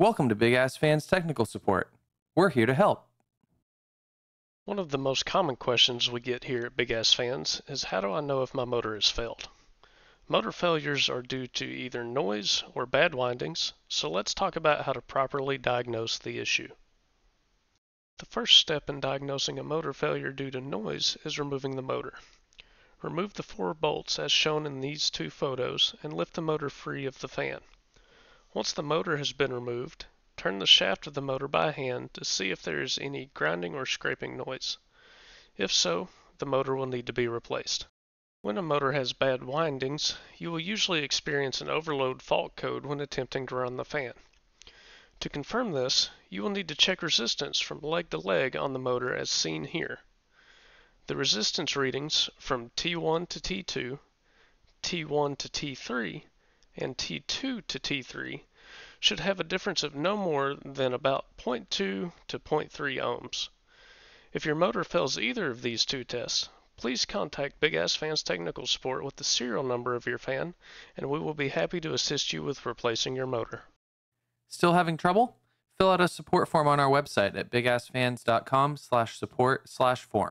Welcome to Big Ass Fans Technical Support. We're here to help. One of the most common questions we get here at Big Ass Fans is how do I know if my motor has failed? Motor failures are due to either noise or bad windings, so let's talk about how to properly diagnose the issue. The first step in diagnosing a motor failure due to noise is removing the motor. Remove the four bolts as shown in these two photos and lift the motor free of the fan. Once the motor has been removed, turn the shaft of the motor by hand to see if there is any grinding or scraping noise. If so, the motor will need to be replaced. When a motor has bad windings, you will usually experience an overload fault code when attempting to run the fan. To confirm this, you will need to check resistance from leg to leg on the motor as seen here. The resistance readings from T1 to T2, T1 to T3, and T2 to T3 should have a difference of no more than about 0.2 to 0.3 ohms. If your motor fails either of these two tests, please contact Big Ass Fans Technical Support with the serial number of your fan, and we will be happy to assist you with replacing your motor. Still having trouble? Fill out a support form on our website at bigassfans.com slash support slash form.